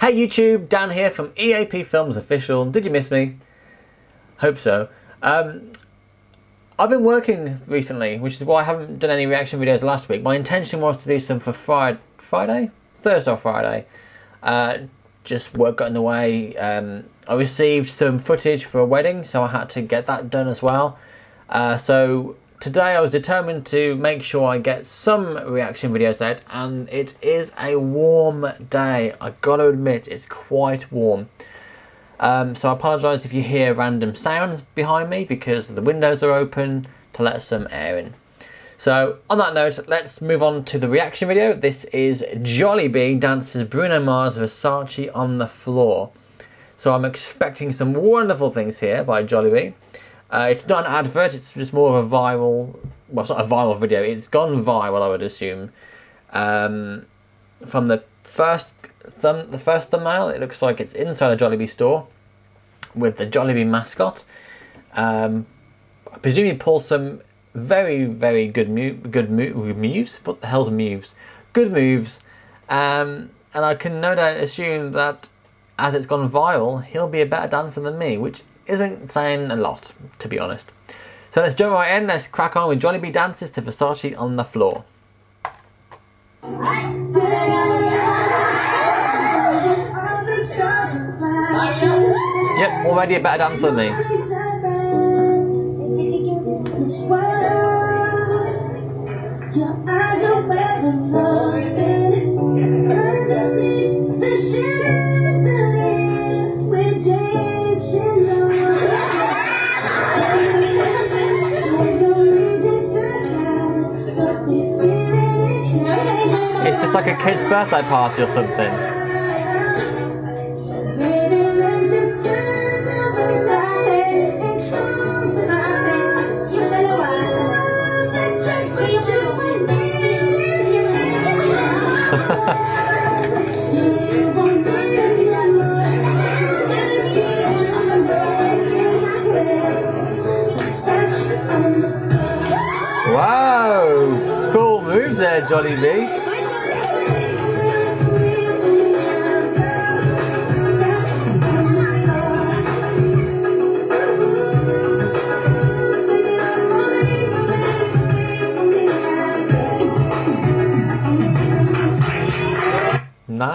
Hey YouTube, Dan here from EAP Films Official. Did you miss me? Hope so. Um, I've been working recently, which is why I haven't done any reaction videos last week. My intention was to do some for Friday, Friday? Thursday or Friday. Uh, just work got in the way. Um, I received some footage for a wedding, so I had to get that done as well. Uh, so today I was determined to make sure I get some reaction videos out, and it is a warm day. I gotta admit, it's quite warm. Um, so I apologise if you hear random sounds behind me because the windows are open to let some air in. So on that note, let's move on to the reaction video. This is Jollibee dances Bruno Mars Versace on the floor. So I'm expecting some wonderful things here by Jollibee. Uh, it's not an advert, it's just more of a viral, well it's not a viral video, it's gone viral I would assume. Um, from the first thumb, the first thumbnail, it looks like it's inside a Jollibee store with the Jollibee mascot. Um, I presume he pulls some very, very good mo good mo moves. What the hell's moves? Good moves. Um, and I can no doubt assume that as it's gone viral, he'll be a better dancer than me, which isn't saying a lot, to be honest. So let's jump right in. Let's crack on with Jollibee dances to Versace on the floor. Yep, already a better dancer than me. It's like a kid's birthday party or something. wow! Cool moves there, Jollibee.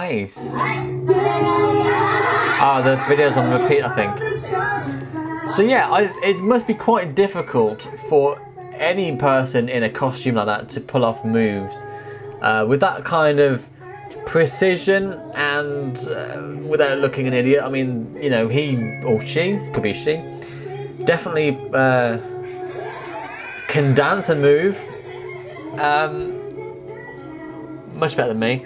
Nice. Ah, oh, the video's on repeat, I think. So yeah, I, it must be quite difficult for any person in a costume like that to pull off moves uh, with that kind of precision and uh, without looking an idiot. I mean, you know, he or she could be she definitely uh, can dance and move. Um, much better than me.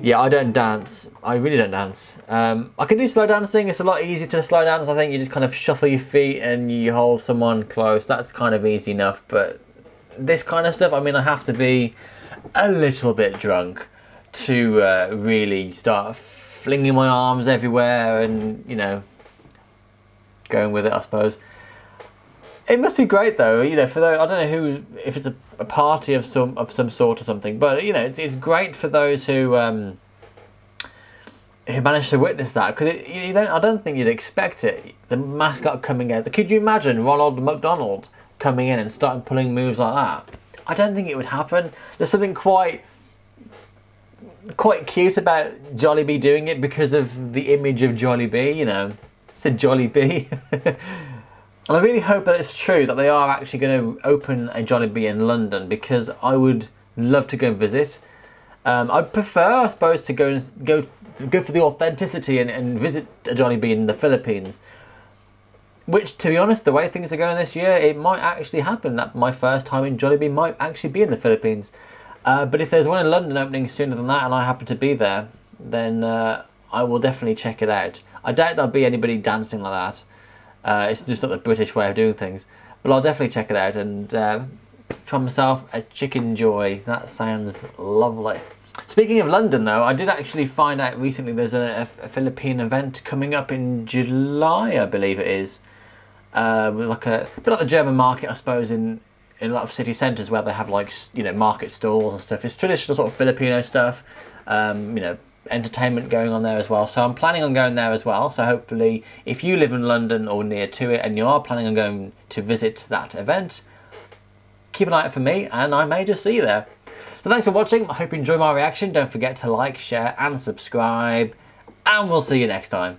Yeah, I don't dance. I really don't dance. Um, I can do slow dancing. It's a lot easier to slow dance. I think you just kind of shuffle your feet and you hold someone close. That's kind of easy enough. But this kind of stuff, I mean, I have to be a little bit drunk to uh, really start flinging my arms everywhere and, you know, going with it, I suppose. It must be great though, you know, for those, I don't know who, if it's a, a party of some of some sort or something, but you know, it's, it's great for those who um, who managed to witness that because you don't, I don't think you'd expect it. The mascot coming out. Could you imagine Ronald McDonald coming in and starting pulling moves like that? I don't think it would happen. There's something quite quite cute about Jollibee doing it because of the image of Jollibee, you know. It's a Jollibee. And I really hope that it's true that they are actually going to open a Jollibee in London because I would love to go and visit. Um, I'd prefer, I suppose, to go and go go for the authenticity and, and visit a Jollibee in the Philippines. Which, to be honest, the way things are going this year, it might actually happen that my first time in Jollibee might actually be in the Philippines. Uh, but if there's one in London opening sooner than that and I happen to be there, then uh, I will definitely check it out. I doubt there'll be anybody dancing like that. Uh, it's just not the British way of doing things. But I'll definitely check it out and uh, try myself a chicken joy. That sounds lovely. Speaking of London though, I did actually find out recently there's a, a Philippine event coming up in July, I believe it is. Uh, like a, a bit like the German market, I suppose, in in a lot of city centres where they have like you know market stalls and stuff. It's traditional sort of Filipino stuff. Um, you know, entertainment going on there as well. So I'm planning on going there as well. So hopefully, if you live in London or near to it and you are planning on going to visit that event, keep an eye out for me and I may just see you there. So thanks for watching. I hope you enjoyed my reaction. Don't forget to like, share and subscribe. And we'll see you next time.